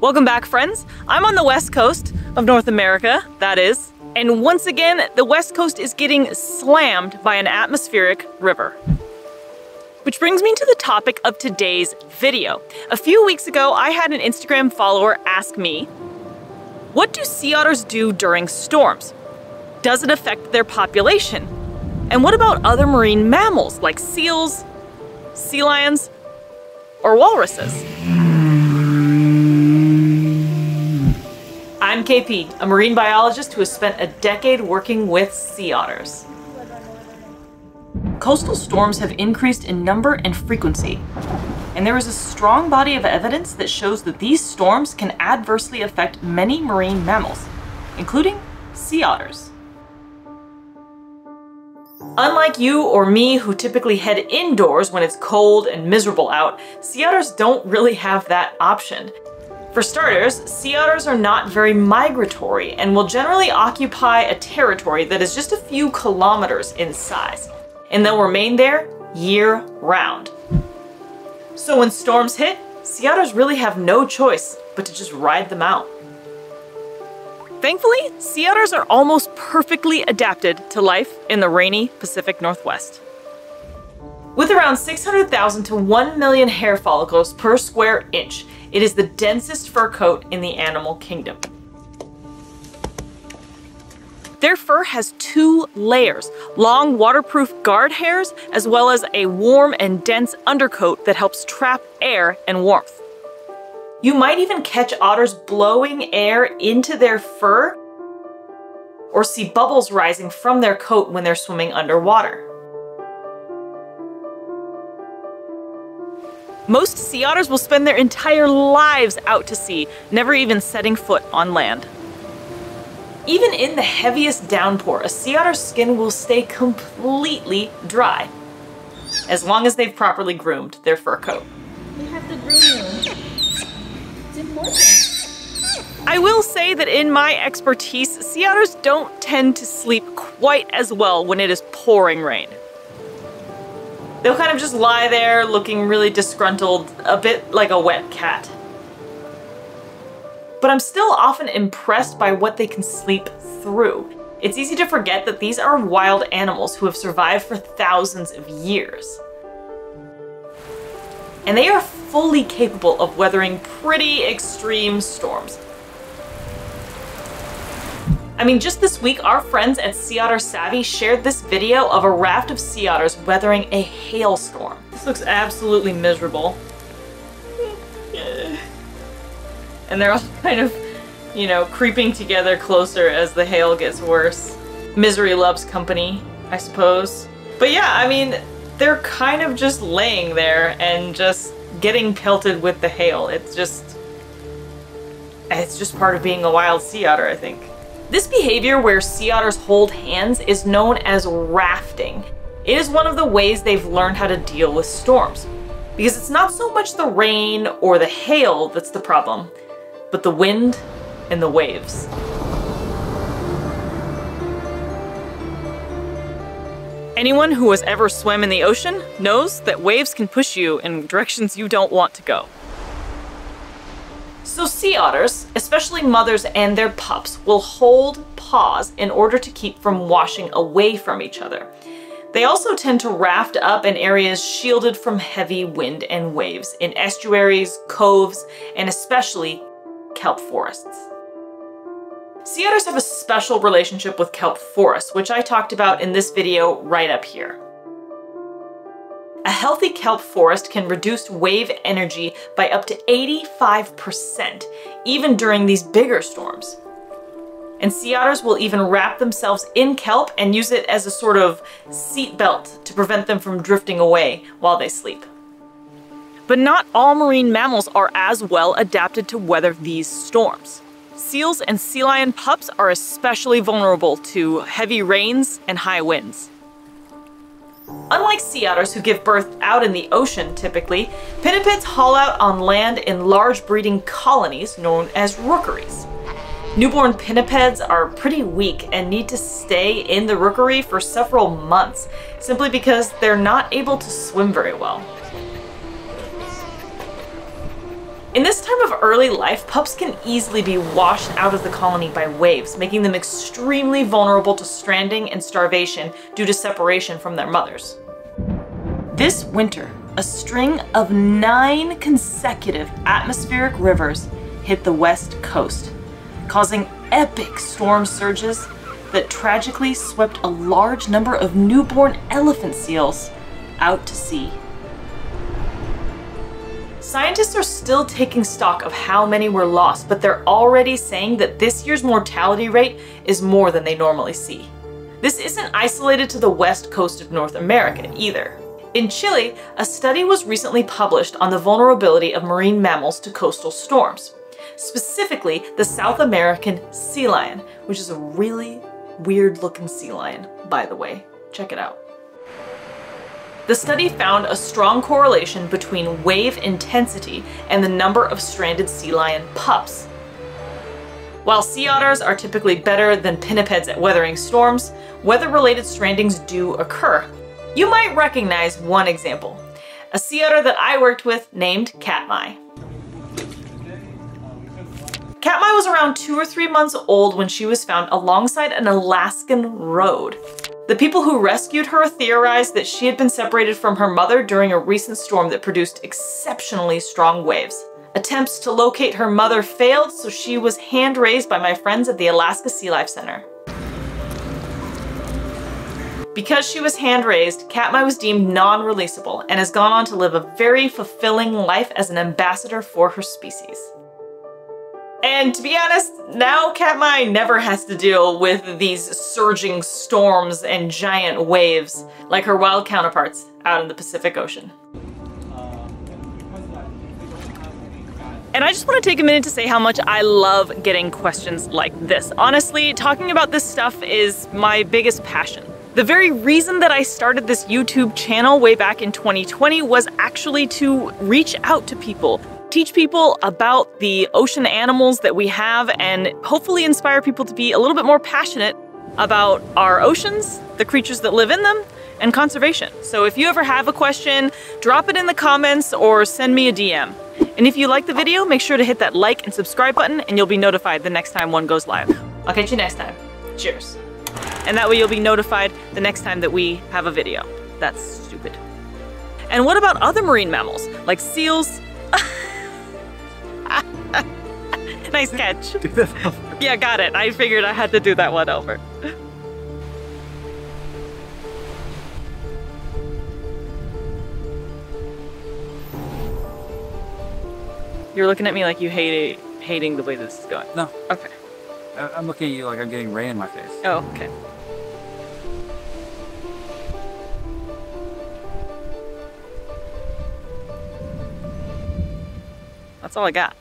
Welcome back, friends. I'm on the west coast of North America, that is. And once again, the west coast is getting slammed by an atmospheric river. Which brings me to the topic of today's video. A few weeks ago, I had an Instagram follower ask me, what do sea otters do during storms? Does it affect their population? And what about other marine mammals like seals, sea lions, or walruses? I'm KP, a marine biologist who has spent a decade working with sea otters. Coastal storms have increased in number and frequency, and there is a strong body of evidence that shows that these storms can adversely affect many marine mammals, including sea otters. Unlike you or me who typically head indoors when it's cold and miserable out, sea otters don't really have that option. For starters, sea otters are not very migratory and will generally occupy a territory that is just a few kilometers in size and they'll remain there year round. So when storms hit, sea otters really have no choice but to just ride them out. Thankfully, sea otters are almost perfectly adapted to life in the rainy Pacific Northwest. With around 600,000 to 1 million hair follicles per square inch, it is the densest fur coat in the animal kingdom. Their fur has two layers, long waterproof guard hairs, as well as a warm and dense undercoat that helps trap air and warmth. You might even catch otters blowing air into their fur or see bubbles rising from their coat when they're swimming underwater. Most sea otters will spend their entire lives out to sea, never even setting foot on land. Even in the heaviest downpour, a sea otter's skin will stay completely dry, as long as they've properly groomed their fur coat. You have to groom you. It's important. I will say that in my expertise, sea otters don't tend to sleep quite as well when it is pouring rain. They'll kind of just lie there looking really disgruntled, a bit like a wet cat but I'm still often impressed by what they can sleep through. It's easy to forget that these are wild animals who have survived for thousands of years. And they are fully capable of weathering pretty extreme storms. I mean, just this week, our friends at Sea Otter Savvy shared this video of a raft of sea otters weathering a hailstorm. This looks absolutely miserable. and they're all kind of, you know, creeping together closer as the hail gets worse. Misery loves company, I suppose. But yeah, I mean, they're kind of just laying there and just getting pelted with the hail. It's just... It's just part of being a wild sea otter, I think. This behavior where sea otters hold hands is known as rafting. It is one of the ways they've learned how to deal with storms. Because it's not so much the rain or the hail that's the problem, but the wind and the waves. Anyone who has ever swam in the ocean knows that waves can push you in directions you don't want to go. So sea otters, especially mothers and their pups, will hold paws in order to keep from washing away from each other. They also tend to raft up in areas shielded from heavy wind and waves, in estuaries, coves, and especially kelp forests. Sea otters have a special relationship with kelp forests, which I talked about in this video right up here. A healthy kelp forest can reduce wave energy by up to 85%, even during these bigger storms. And sea otters will even wrap themselves in kelp and use it as a sort of seat belt to prevent them from drifting away while they sleep. But not all marine mammals are as well adapted to weather these storms. Seals and sea lion pups are especially vulnerable to heavy rains and high winds. Unlike sea otters who give birth out in the ocean typically, pinnipeds haul out on land in large breeding colonies known as rookeries. Newborn pinnipeds are pretty weak and need to stay in the rookery for several months, simply because they're not able to swim very well. In this time of early life, pups can easily be washed out of the colony by waves, making them extremely vulnerable to stranding and starvation due to separation from their mothers. This winter, a string of nine consecutive atmospheric rivers hit the west coast, causing epic storm surges that tragically swept a large number of newborn elephant seals out to sea. Scientists are still taking stock of how many were lost, but they're already saying that this year's mortality rate is more than they normally see. This isn't isolated to the west coast of North America either. In Chile, a study was recently published on the vulnerability of marine mammals to coastal storms, specifically the South American sea lion, which is a really weird looking sea lion, by the way. Check it out. The study found a strong correlation between wave intensity and the number of stranded sea lion pups. While sea otters are typically better than pinnipeds at weathering storms, weather-related strandings do occur. You might recognize one example, a sea otter that I worked with named Katmai. Katmai was around two or three months old when she was found alongside an Alaskan road. The people who rescued her theorized that she had been separated from her mother during a recent storm that produced exceptionally strong waves. Attempts to locate her mother failed, so she was hand-raised by my friends at the Alaska Sea Life Center. Because she was hand-raised, Katmai was deemed non-releasable and has gone on to live a very fulfilling life as an ambassador for her species. And to be honest, now Katmai never has to deal with these surging storms and giant waves like her wild counterparts out in the Pacific Ocean. And I just want to take a minute to say how much I love getting questions like this. Honestly, talking about this stuff is my biggest passion. The very reason that I started this YouTube channel way back in 2020 was actually to reach out to people teach people about the ocean animals that we have and hopefully inspire people to be a little bit more passionate about our oceans, the creatures that live in them, and conservation. So if you ever have a question, drop it in the comments or send me a DM. And if you like the video, make sure to hit that like and subscribe button and you'll be notified the next time one goes live. I'll catch you next time. Cheers. And that way you'll be notified the next time that we have a video. That's stupid. And what about other marine mammals, like seals, nice catch. Do that over. Yeah, got it. I figured I had to do that one over. You're looking at me like you hate it, hating the way this is going. No, Okay. I- I'm looking at you like I'm getting rain in my face. Oh, okay. That's all I got.